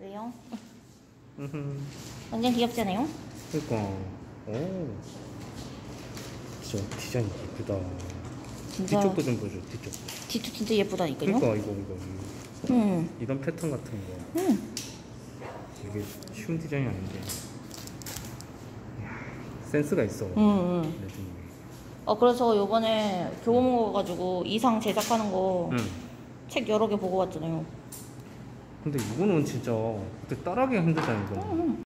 왜요? 음흠. 완전 귀엽잖아요? 그러니까 오 진짜 디자인 예쁘다 진짜 뒤쪽도 좀 보여줘 뒤쪽 뒤도 진짜 예쁘다니까요? 그러니까 이거 이거 응. 이런 패턴 같은 거 응. 이게 쉬운 디자인이 아닌데 센스가 있어 응, 응. 레진이 어, 그래서 요번에 교보문 가가지고 이상 제작하는 거책응 여러 개 보고 왔잖아요. 근데 이거는 진짜 그때 따라하기 힘들잖아 이거 응.